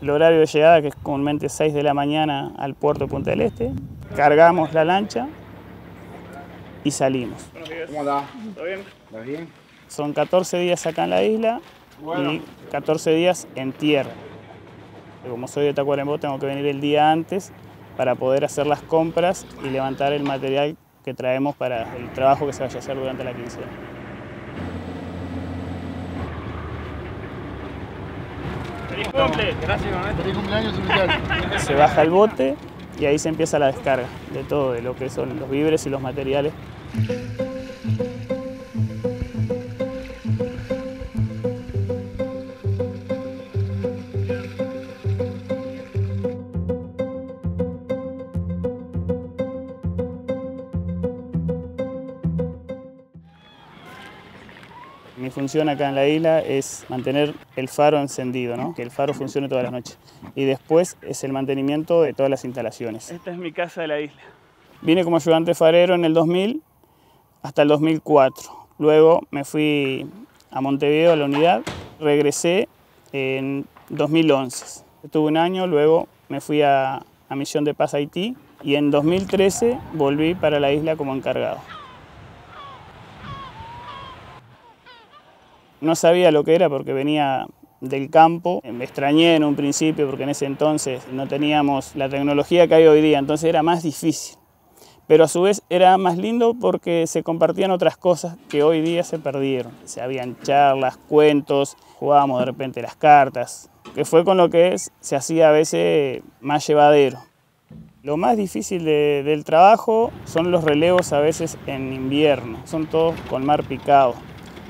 el horario de llegada, que es comúnmente 6 de la mañana al puerto de Punta del Este. Cargamos la lancha y salimos. ¿Cómo andás? ¿Todo bien? ¿Estás bien? Son 14 días acá en la isla y 14 días en tierra. Como soy de Tacuarembó, tengo que venir el día antes para poder hacer las compras y levantar el material que traemos para el trabajo que se vaya a hacer durante la quincena. ¡Feliz cumple! Gracias, Manuel. Feliz cumpleaños. Se baja el bote y ahí se empieza la descarga de todo, de lo que son los víveres y los materiales. Mi función acá en la isla es mantener el faro encendido, ¿no? que el faro funcione todas las noches. Y después es el mantenimiento de todas las instalaciones. Esta es mi casa de la isla. Vine como ayudante farero en el 2000 hasta el 2004. Luego me fui a Montevideo, a la unidad. Regresé en 2011. Estuve un año, luego me fui a, a Misión de Paz Haití y en 2013 volví para la isla como encargado. No sabía lo que era porque venía del campo. Me extrañé en un principio porque en ese entonces no teníamos la tecnología que hay hoy día, entonces era más difícil. Pero a su vez era más lindo porque se compartían otras cosas que hoy día se perdieron. Se habían charlas, cuentos, jugábamos de repente las cartas, que fue con lo que se hacía a veces más llevadero. Lo más difícil de- del trabajo son los relevos a veces en invierno, son todos con mar picado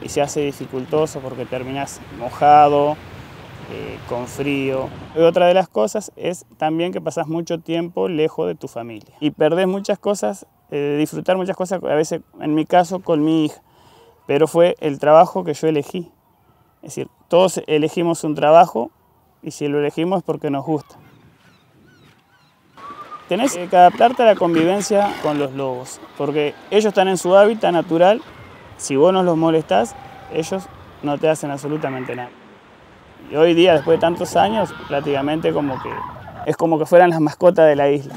y se hace dificultoso porque terminas mojado, eh, con frío. Y otra de las cosas es también que pasas mucho tiempo lejos de tu familia y perdés muchas cosas, eh, disfrutar muchas cosas, a veces en mi caso con mi hija, pero fue el trabajo que yo elegí. Es decir, todos elegimos un trabajo y si lo elegimos es porque nos gusta. Tenés que adaptarte a la convivencia con los lobos, porque ellos están en su hábitat natural, si vos no los molestás, ellos no te hacen absolutamente nada. Y hoy día, después de tantos años, prácticamente como que es como que fueran las mascotas de la isla.